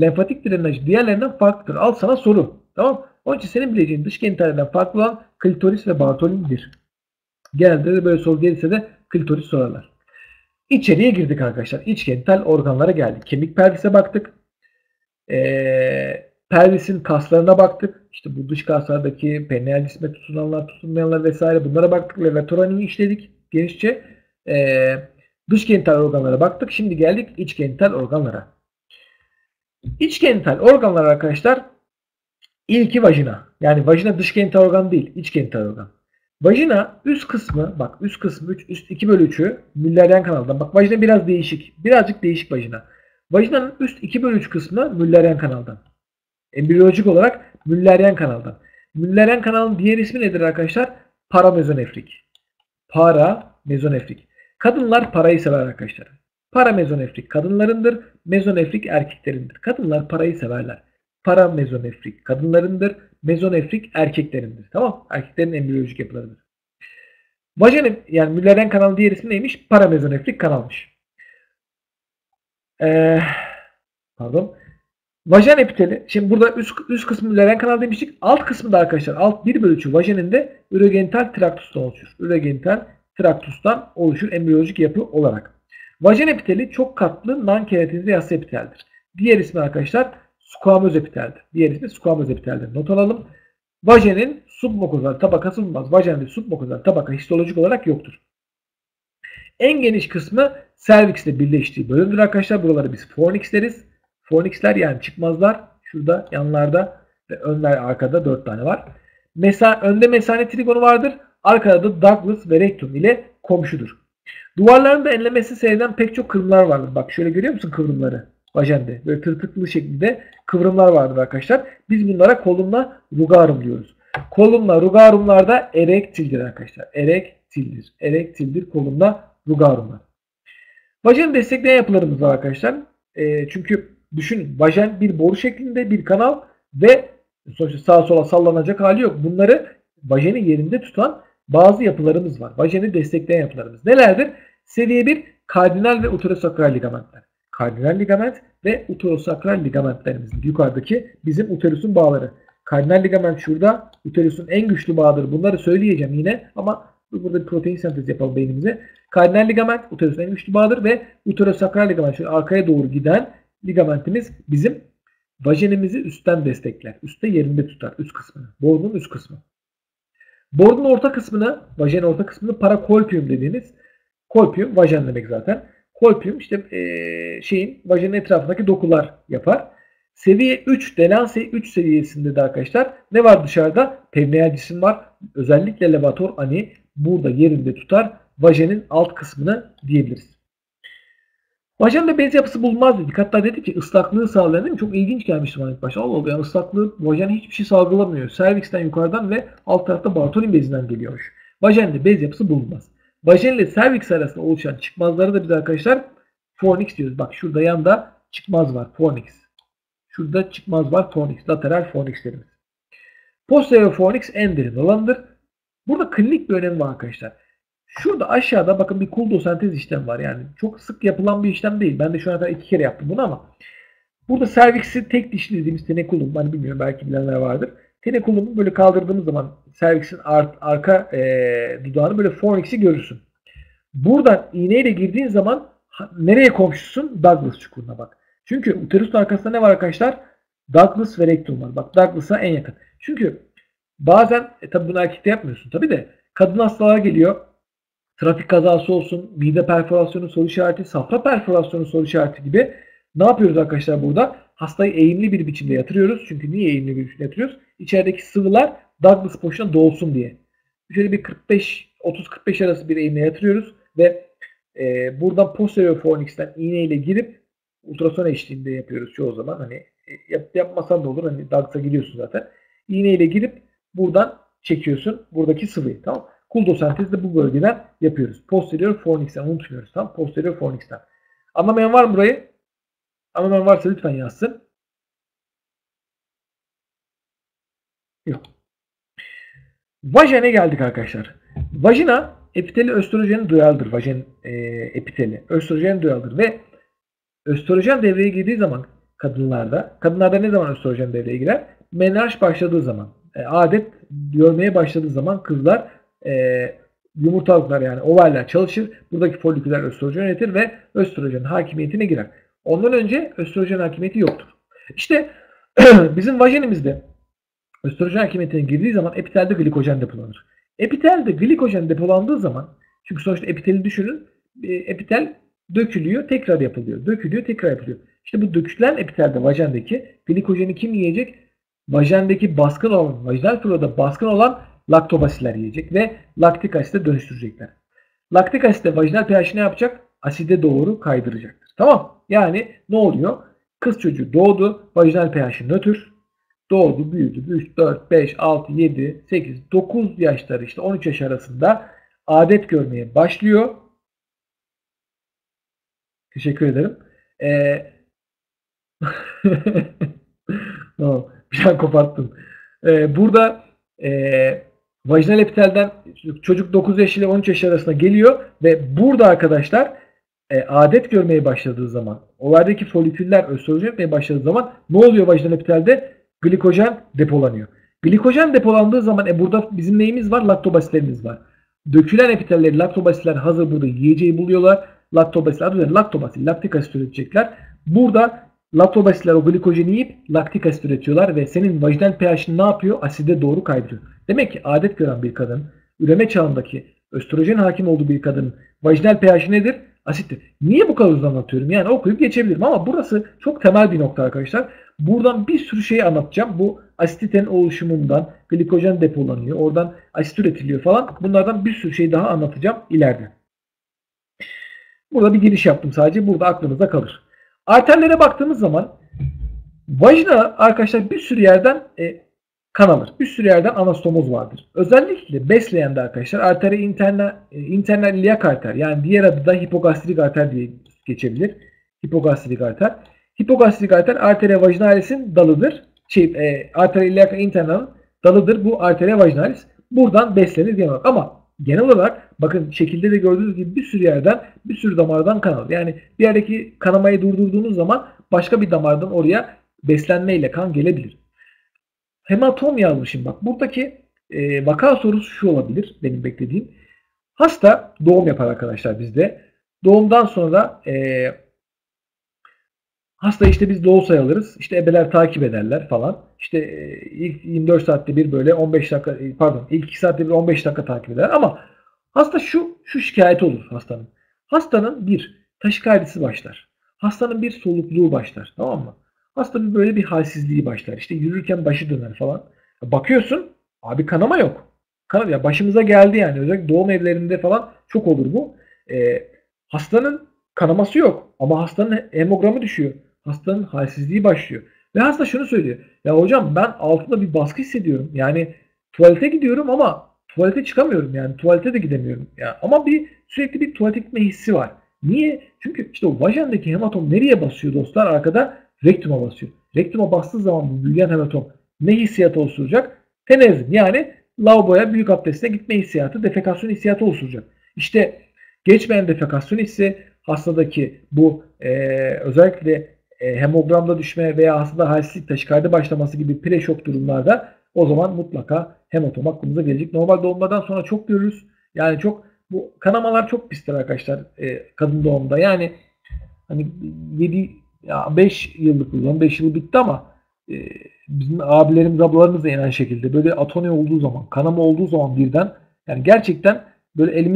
lenfatik drenaj diğerlerinden farklıdır. Al sana soru. Tamam Onun için senin bileceğin dış genitallerden farklı olan klitoris ve bartolindir. Genelde de böyle soru gelirse de klitoris sorarlar. İçeriye girdik arkadaşlar. İç genital organlara geldik. Kemik pelvise baktık. Ee, pelvisin kaslarına baktık. İşte bu dış kaslardaki peneal cisme tutunanlar, tutunmayanlar vesaire bunlara baktık. Levatorani'yi işledik genişçe. Ee, dış genital organlara baktık. Şimdi geldik iç genital organlara. İç genital organlar arkadaşlar ilki vajina. Yani vajina dış genital organ değil. iç genital organ. Vajina üst kısmı bak üst kısmı 3 üst 2 bölü 3'ü Mülleryen kanaldan. Bak vajina biraz değişik. Birazcık değişik vajina. Vajinanın üst 2 bölü 3 kısmı Mülleryen kanaldan. Embriyolojik olarak Mülleryen kanaldan. Mülleryen kanalın diğer ismi nedir arkadaşlar? Paramezonefrik. Paramezonefrik. Kadınlar parayı sever arkadaşlar. Paramezonefrik kadınlarındır. Mezonefrik erkeklerindir. Kadınlar parayı severler. Paramezonefrik kadınlarındır. Mezonefrik erkeklerindir. Tamam Erkeklerin embriyolojik yapılarıdır. Vajen yani Mülleryen kanalı diğer ismi neymiş? Paramezonefrik kanalmış. Ee, pardon. Vajen epiteli. Şimdi burada üst, üst kısmı Mülleren kanal demiştik. Alt kısmı da arkadaşlar alt 1 bölü 3'ü vajenin de ürogenital traktustan oluşur. Ürogenital traktustan oluşur embriyolojik yapı olarak. Vajen epiteli çok katlı non-keratinize yassı epiteldir. Diğer ismi arkadaşlar squamöz epiteldir. Diğer ismi squamöz epiteldir. Not alalım. Vajenin submukozal tabakası bulunmaz. Vajende submukozal tabaka histolojik olarak yoktur. En geniş kısmı ile birleştiği bölümdür arkadaşlar. Buraları biz fornix deriz. Fornixler yani çıkmazlar. Şurada yanlarda ve önler arkada 4 tane var. Mesa, önde mesane trigonu vardır. Arkada da Douglas ve rektum ile komşudur. Duvarlarında enlemesi seyreden pek çok kıvrımlar vardır. Bak şöyle görüyor musun kıvrımları? Vajende. Böyle tırtıklı şeklinde kıvrımlar vardır arkadaşlar. Biz bunlara kolumla rugarum diyoruz. Kolumla rugarumlar erektildir arkadaşlar. Erektildir. Erektildir kolumla rugarumlar. Vajen destekleyen yapılarımız var arkadaşlar. E, çünkü düşünün vajen bir boru şeklinde bir kanal ve sonuçta sağa sola sallanacak hali yok. Bunları vajeni yerinde tutan bazı yapılarımız var. Vajeni destekleyen yapılarımız. Nelerdir? Seviye 1 kardinal ve uterosakral ligamentler. Kardinal ligament ve uterosakral ligamentlerimizin yukarıdaki bizim uterusun bağları. Kardinal ligament şurada. Uterusun en güçlü bağıdır. Bunları söyleyeceğim yine ama burada bir protein sentezi yapalım beynimize. Kardinal ligament uterusun en güçlü bağıdır ve uterosakral ligament şöyle arkaya doğru giden ligamentimiz bizim vajenimizi üstten destekler. Üstte yerinde tutar üst kısmını. Bordun üst kısmı. Bordun orta kısmını, vajen orta kısmını parakolpium dediğimiz kolpium vajen demek zaten. Kolpium işte ee, şeyin vajenin etrafındaki dokular yapar. Seviye 3, Delancey 3 seviyesinde de arkadaşlar ne var dışarıda? Perineal cisim var. Özellikle levator ani burada yerinde tutar. Vajenin alt kısmını diyebiliriz. Vajanda bez yapısı bulunmaz dedik. Hatta dedi ki ıslaklığı sağlayan değil mi? Çok ilginç gelmişti bana ilk başta. Allah Allah yani ıslaklığı vajen hiçbir şey salgılamıyor. Servisten yukarıdan ve alt tarafta Bartolin bezinden geliyormuş. Vajende bez yapısı bulunmaz. Vajen ile serviks arasında oluşan çıkmazları da biz arkadaşlar fornix diyoruz. Bak şurada yanda çıkmaz var. Fornix. Şurada çıkmaz var. Fornix. Lateral fornixlerimiz. Posterior fornix en derin olandır. Burada klinik bir önemi var arkadaşlar. Şurada aşağıda bakın bir kuldosentez işlem var. Yani çok sık yapılan bir işlem değil. Ben de şu ana kadar iki kere yaptım bunu ama burada serviksi tek dişli dediğimiz tenekulum. Hani bilmiyorum belki bilenler vardır. Tenekulumu böyle kaldırdığımız zaman servisin ar arka e, dudağını böyle fornix'i görürsün. Buradan iğneyle girdiğin zaman nereye komşusun? Douglas çukuruna bak. Çünkü uterusun arkasında ne var arkadaşlar? Douglas ve rektum var. Bak Douglas'a en yakın. Çünkü bazen e, tabi bunu erkekte yapmıyorsun tabi de kadın hastalar geliyor trafik kazası olsun, mide perforasyonu soru işareti, safra perforasyonu soru işareti gibi ne yapıyoruz arkadaşlar burada? Hastayı eğimli bir biçimde yatırıyoruz. Çünkü niye eğimli bir biçimde yatırıyoruz? İçerideki sıvılar Douglas boşuna dolsun diye. Şöyle bir 45 30-45 arası bir eğimle yatırıyoruz ve e, buradan posterior fornix'ten iğneyle girip ultrason eşliğinde yapıyoruz çoğu zaman. Hani e, yap, yapmasan da olur. Hani Douglas'a gidiyorsun zaten. İğneyle girip buradan çekiyorsun buradaki sıvıyı. Tamam Kuldosentezi de bu bölgeden yapıyoruz. Posterior fornix'ten unutmuyoruz. Tamam Posterior fornix'ten. Anlamayan var mı burayı? Anlamayan varsa lütfen yazsın. Yok. Vajene geldik arkadaşlar. Vajina epiteli östrojeni duyarlıdır. Vajen e, epiteli. Östrojen duyarlıdır ve östrojen devreye girdiği zaman kadınlarda. Kadınlarda ne zaman östrojen devreye girer? Menarş başladığı zaman. E, adet görmeye başladığı zaman kızlar e, yumurtalıklar yani ovaller çalışır. Buradaki foliküler östrojen üretir ve östrojen hakimiyetine girer. Ondan önce östrojen hakimiyeti yoktur. İşte bizim vajenimizde östrojen hakimiyetine girdiği zaman epitelde glikojen depolanır. Epitelde glikojen depolandığı zaman çünkü sonuçta epiteli düşünün e, epitel dökülüyor tekrar yapılıyor. Dökülüyor tekrar yapılıyor. İşte bu dökülen epitelde vajendeki glikojeni kim yiyecek? Vajendeki baskın olan, vajinal florada baskın olan laktobasiller yiyecek ve laktik asite dönüştürecekler. Laktik asite vajinal pH'i ne yapacak? Aside doğru kaydıracaktır. Tamam. Yani ne oluyor? Kız çocuğu doğdu. Vajinal pH'i nötr. Doğdu, büyüdü. 3, 4, 5, 6, 7, 8, 9 yaşları işte 13 yaş arasında adet görmeye başlıyor. Teşekkür ederim. Ee... tamam. Bir an koparttım. Ee, burada e, vajinal epitelden çocuk 9 yaş ile 13 yaş arasında geliyor ve burada arkadaşlar e, adet görmeye başladığı zaman ovaryadaki foliküller östrojen etmeye başladığı zaman ne oluyor vajinal epitelde? Glikojen depolanıyor. Glikojen depolandığı zaman e, burada bizim neyimiz var? Laktobasitlerimiz var. Dökülen epitelleri laktobasitler hazır burada yiyeceği buluyorlar. Laktobasil adı üzerinde laktobasil, laktik asit üretecekler. Burada laktobasiller o glikojeni yiyip laktik asit üretiyorlar ve senin vajinal pH'in ne yapıyor? Aside doğru kaydırıyor. Demek ki adet gören bir kadın, üreme çağındaki östrojen hakim olduğu bir kadının vajinal pH'i nedir? Asittir. Niye bu kadar uzun anlatıyorum? Yani okuyup geçebilirim ama burası çok temel bir nokta arkadaşlar. Buradan bir sürü şey anlatacağım. Bu asititenin oluşumundan glikojen depolanıyor. Oradan asit üretiliyor falan. Bunlardan bir sürü şey daha anlatacağım ileride. Burada bir giriş yaptım sadece. Burada aklınıza kalır. Arterlere baktığımız zaman vajina arkadaşlar bir sürü yerden e, kan alır. Bir sürü yerden anastomoz vardır. Özellikle besleyende arkadaşlar arteri interna, e, internal iliak arter yani diğer adı da hipogastrik arter diye geçebilir. Hipogastrik arter. Hipogastrik arter arteria vaginalis'in dalıdır. Şey, e, arteria iliaca internal'ın dalıdır. Bu arteria vaginalis. Buradan beslenir olarak. Ama genel olarak bakın şekilde de gördüğünüz gibi bir sürü yerden bir sürü damardan kan alır. Yani bir yerdeki kanamayı durdurduğunuz zaman başka bir damardan oraya beslenmeyle kan gelebilir. Hematom yazmışım bak. Buradaki e, vaka sorusu şu olabilir benim beklediğim. Hasta doğum yapar arkadaşlar bizde. Doğumdan sonra e, hasta işte biz doğu alırız. İşte ebeler takip ederler falan. İşte e, ilk 24 saatte bir böyle 15 dakika e, pardon ilk 2 saatte bir 15 dakika takip eder ama hasta şu şu şikayet olur hastanın. Hastanın bir taşikardisi başlar. Hastanın bir solukluğu başlar. Tamam mı? Hastanın böyle bir halsizliği başlar. İşte yürürken başı döner falan. Bakıyorsun abi kanama yok. Kanama, ya başımıza geldi yani. Özellikle doğum evlerinde falan çok olur bu. Ee, hastanın kanaması yok. Ama hastanın hemogramı düşüyor. Hastanın halsizliği başlıyor. Ve hasta şunu söylüyor. Ya hocam ben altında bir baskı hissediyorum. Yani tuvalete gidiyorum ama tuvalete çıkamıyorum. Yani tuvalete de gidemiyorum. Ya ama bir sürekli bir tuvalete gitme hissi var. Niye? Çünkü işte o vajendeki hematom nereye basıyor dostlar? Arkada rektuma basıyor. Rektuma bastığı zaman bu büyüyen hematom ne hissiyatı oluşturacak? Tenezin yani lavaboya büyük abdestine gitme hissiyatı, defekasyon hissiyatı oluşturacak. İşte geçmeyen defekasyon hissi hastadaki bu e, özellikle e, hemogramda düşme veya hastada halsizlik taşikardi başlaması gibi preşok durumlarda o zaman mutlaka hematom aklımıza gelecek. Normal doğumlardan sonra çok görürüz. Yani çok bu kanamalar çok pistir arkadaşlar e, kadın doğumda. Yani hani 7 ya 5 yıllık uzun 5 yıl bitti ama e, bizim abilerimiz ablalarımız da aynı şekilde. Böyle atoni olduğu zaman kanama olduğu zaman birden yani gerçekten böyle elimiz